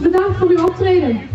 bedankt voor uw optreden.